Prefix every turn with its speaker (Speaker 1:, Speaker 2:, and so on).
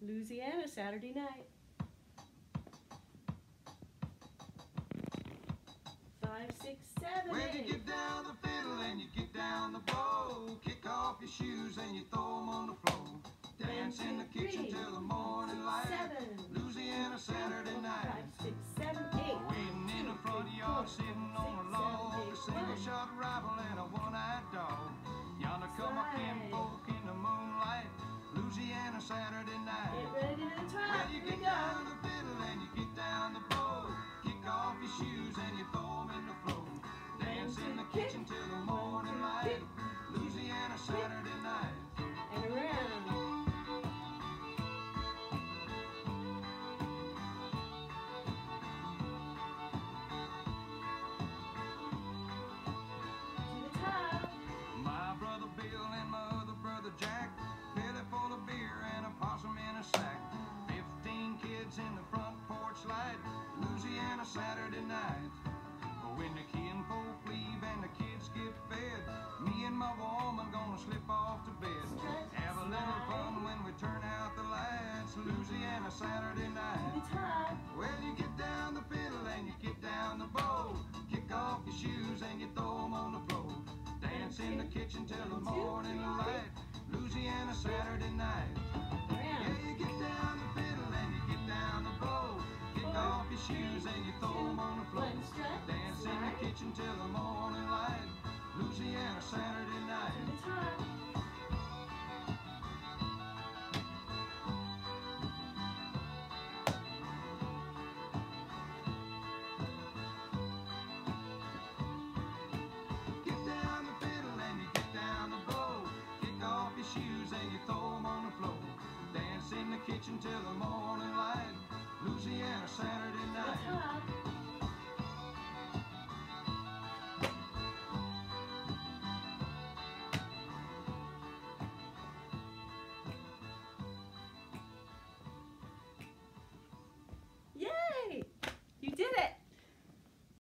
Speaker 1: Louisiana, Saturday night. Five, six, seven,
Speaker 2: When you get down the fiddle and you get down the bow, kick off your shoes and you throw 'em on the floor. Dance in the kitchen
Speaker 1: three,
Speaker 2: till the morning light.
Speaker 1: seven,
Speaker 2: Louisiana Saturday night.
Speaker 1: Five, six, seven, eight.
Speaker 2: Waiting in the front yard, sitting on a log, a single shot rifle and a one-eyed dog. Saturday night. Louisiana Saturday night. When the kinfolk leave and the kids get fed, me and my woman gonna slip off to bed. Have a little fun when we turn out the lights, Louisiana Saturday night. Well, you get down the fiddle and you get down the bow. Kick off your shoes and you throw 'em on the floor. Dance in the kitchen till the morning light. Louisiana Saturday night. Shoes and you throw 'em on the floor. Dance in the kitchen till the morning light. Louisiana Saturday night. Get down the fiddle and you get down the bow. Kick off your shoes and you throw 'em on the floor. Dance in the kitchen till the morning light. Louisiana Saturday night.